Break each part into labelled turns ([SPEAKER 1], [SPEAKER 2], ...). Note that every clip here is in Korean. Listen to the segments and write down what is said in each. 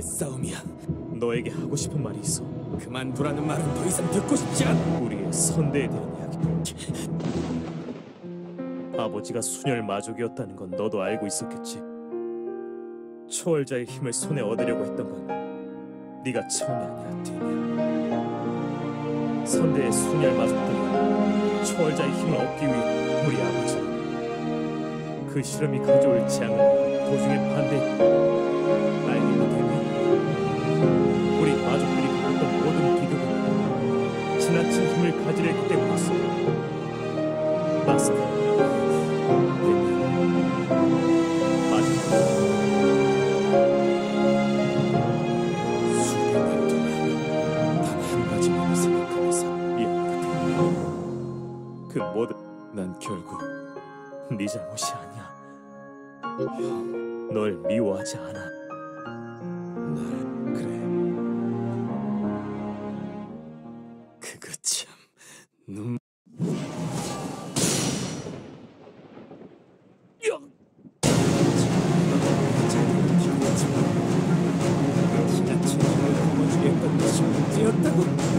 [SPEAKER 1] 내 싸움이야.
[SPEAKER 2] 너에게 하고 싶은 말이 있어.
[SPEAKER 1] 그만두라는 말은 더 이상 듣고 싶지 않아.
[SPEAKER 2] 우리의 선대에 대한 이야기. 아버지가 순혈 마족이었다는 건 너도 알고 있었겠지. 초월자의 힘을 손에 얻으려고 했던 건 네가 처음이 아니야, 뒤냐. 선대의 순혈 마족들이 초월자의 힘을 얻기 위해 우리 아버지는 그 실험이 가져올 재앙을 도중에 반대했고 알기만 되면 우리 마족들이 갖던 모든 비극은 지나친 힘을 가지려 했기 때문이었어. 마스크. 마지막
[SPEAKER 1] 수백 년 동안 단한 가지만 생각하면서
[SPEAKER 2] 미안하다. 그 모든
[SPEAKER 1] 난 결국
[SPEAKER 2] 네 잘못이 아니야. 널 미워하지 않아.
[SPEAKER 1] 날 그래. 그거 참 눈. 문제였다고?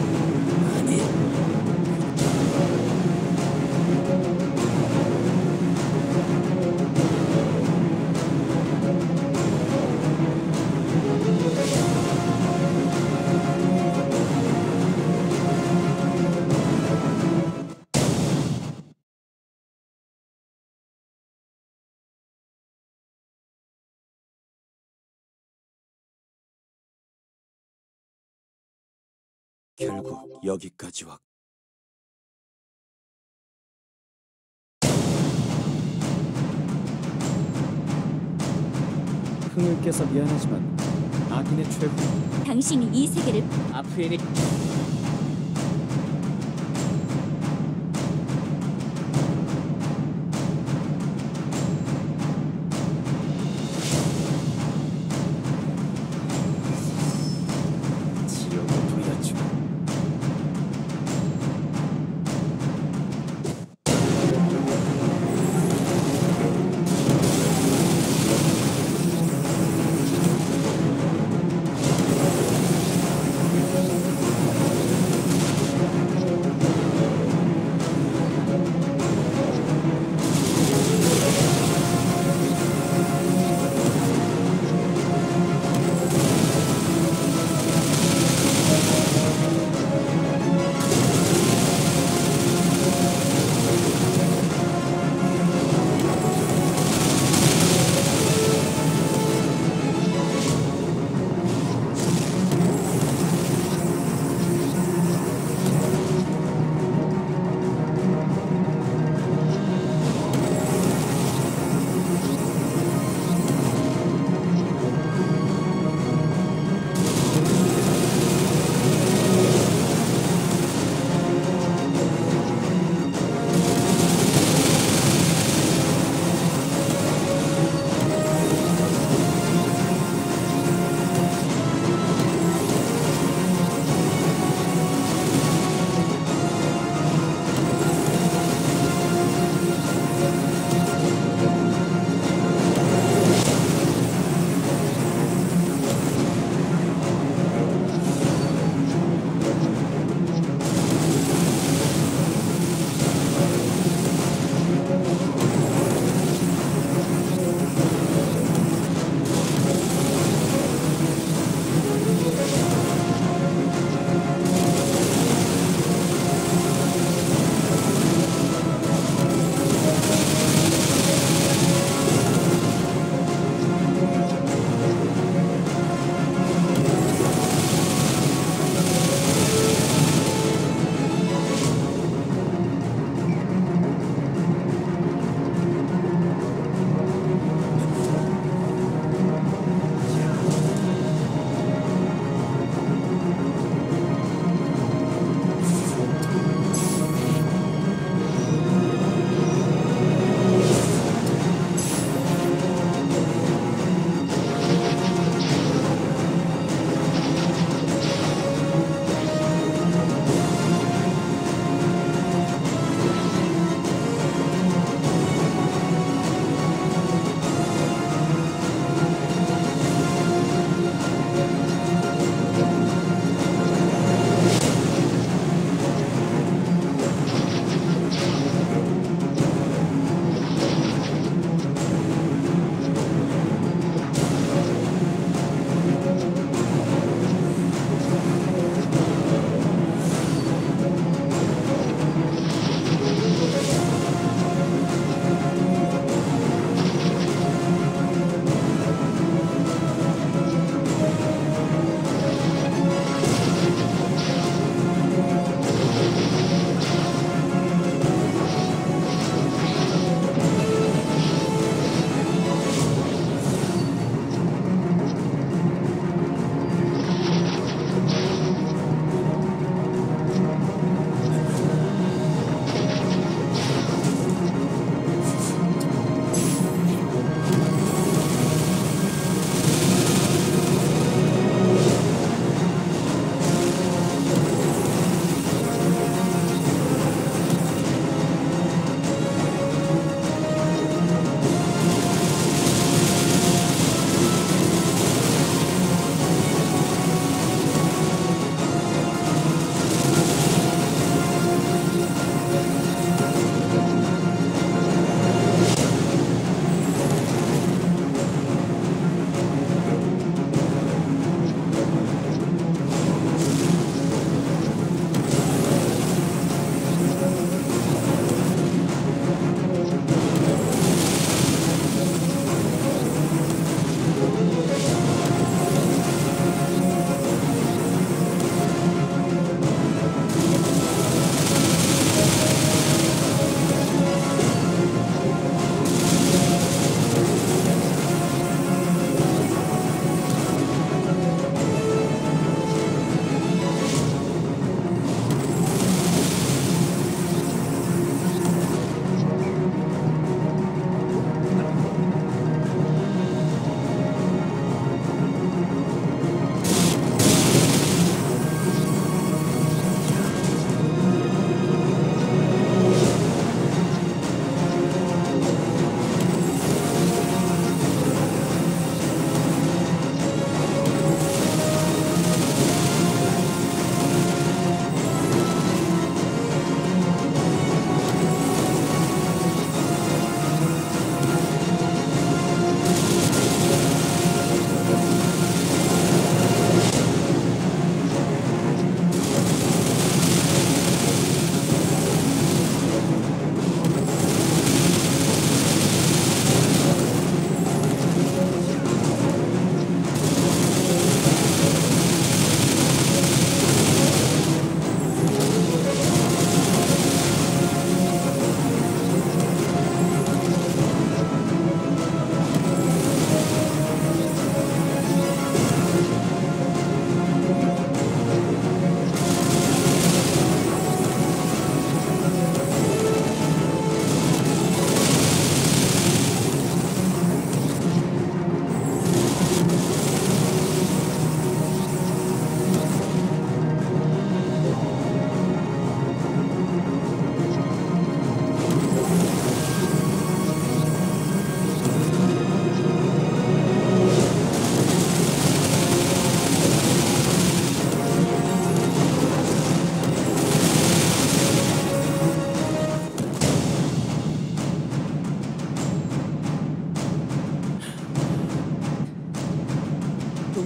[SPEAKER 1] 결국 여기까지 왔.
[SPEAKER 3] 흥을 깨서 미안하지만 악인의 최후
[SPEAKER 4] 당신이 이 세계를
[SPEAKER 3] 아프엔이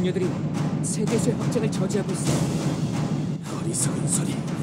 [SPEAKER 3] 동료들이 세계수의 확장을 저지하고 있어.
[SPEAKER 1] 어리석은 소리.